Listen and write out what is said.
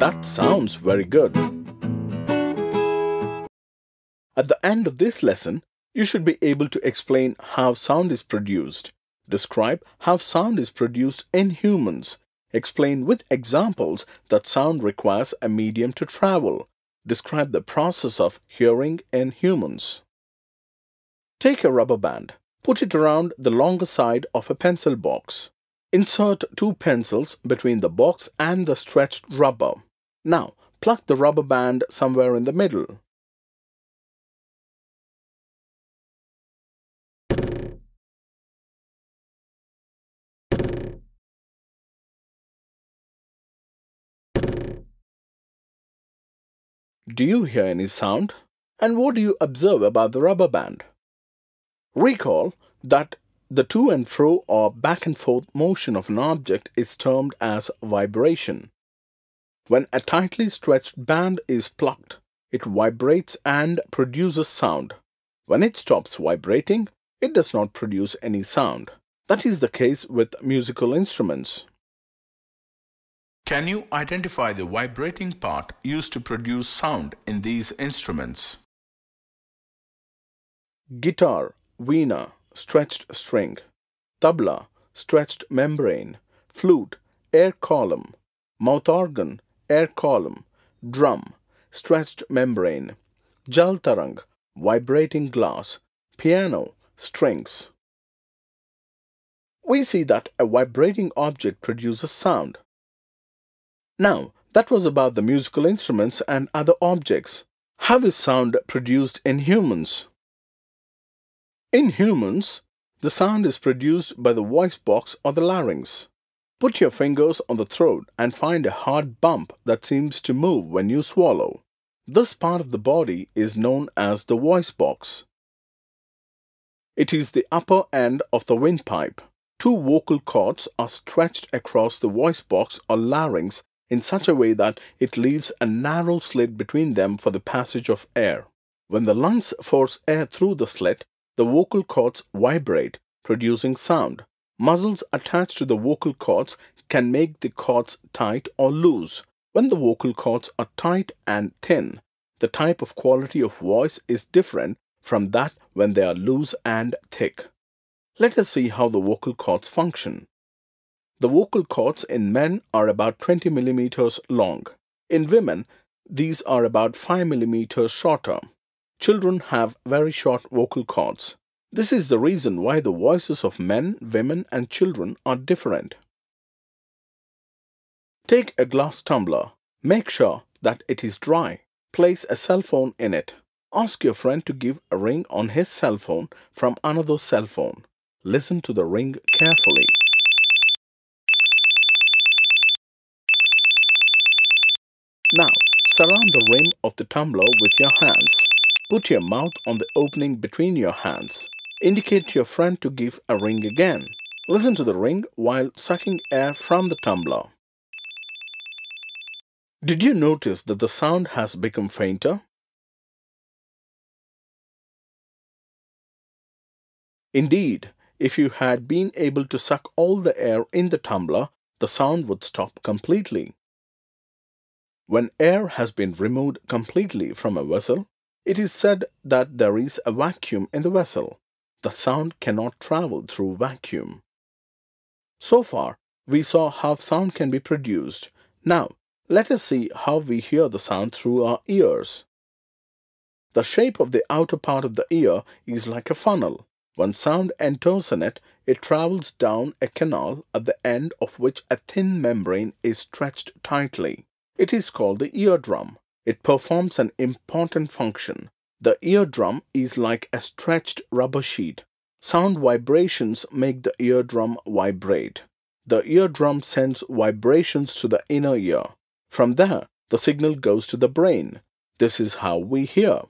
That sounds very good. At the end of this lesson, you should be able to explain how sound is produced, describe how sound is produced in humans, explain with examples that sound requires a medium to travel, describe the process of hearing in humans. Take a rubber band, put it around the longer side of a pencil box. Insert two pencils between the box and the stretched rubber. Now, plug the rubber band somewhere in the middle. Do you hear any sound? And what do you observe about the rubber band? Recall that the to and fro or back and forth motion of an object is termed as vibration. When a tightly stretched band is plucked, it vibrates and produces sound. When it stops vibrating, it does not produce any sound. That is the case with musical instruments. Can you identify the vibrating part used to produce sound in these instruments? Guitar, veena, stretched string, tabla, stretched membrane, flute, air column, mouth organ, air column, drum, stretched membrane, jal tarang, vibrating glass, piano, strings. We see that a vibrating object produces sound. Now, that was about the musical instruments and other objects. How is sound produced in humans? In humans, the sound is produced by the voice box or the larynx. Put your fingers on the throat and find a hard bump that seems to move when you swallow. This part of the body is known as the voice box. It is the upper end of the windpipe. Two vocal cords are stretched across the voice box or larynx in such a way that it leaves a narrow slit between them for the passage of air. When the lungs force air through the slit, the vocal cords vibrate, producing sound. Muscles attached to the vocal cords can make the cords tight or loose. When the vocal cords are tight and thin, the type of quality of voice is different from that when they are loose and thick. Let us see how the vocal cords function. The vocal cords in men are about 20 millimeters long. In women, these are about 5 millimeters shorter. Children have very short vocal cords. This is the reason why the voices of men, women and children are different. Take a glass tumbler. Make sure that it is dry. Place a cell phone in it. Ask your friend to give a ring on his cell phone from another cell phone. Listen to the ring carefully. Now, surround the rim of the tumbler with your hands. Put your mouth on the opening between your hands. Indicate to your friend to give a ring again. Listen to the ring while sucking air from the tumbler. Did you notice that the sound has become fainter? Indeed, if you had been able to suck all the air in the tumbler, the sound would stop completely. When air has been removed completely from a vessel, it is said that there is a vacuum in the vessel. The sound cannot travel through vacuum. So far, we saw how sound can be produced. Now, let us see how we hear the sound through our ears. The shape of the outer part of the ear is like a funnel. When sound enters in it, it travels down a canal at the end of which a thin membrane is stretched tightly. It is called the eardrum. It performs an important function. The eardrum is like a stretched rubber sheet. Sound vibrations make the eardrum vibrate. The eardrum sends vibrations to the inner ear. From there, the signal goes to the brain. This is how we hear.